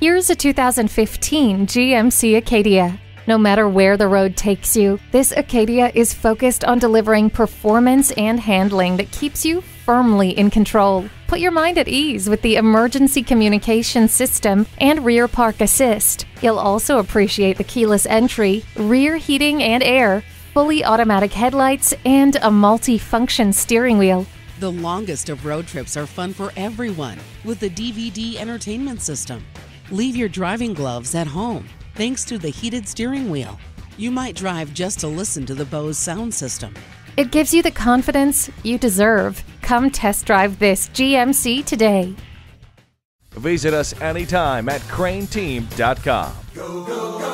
Here's a 2015 GMC Acadia. No matter where the road takes you, this Acadia is focused on delivering performance and handling that keeps you firmly in control. Put your mind at ease with the emergency communication system and rear park assist. You'll also appreciate the keyless entry, rear heating and air, fully automatic headlights, and a multi-function steering wheel. The longest of road trips are fun for everyone with the DVD entertainment system. Leave your driving gloves at home thanks to the heated steering wheel. You might drive just to listen to the Bose sound system. It gives you the confidence you deserve. Come test drive this GMC today. Visit us anytime at crainteam.com. Go, go, go.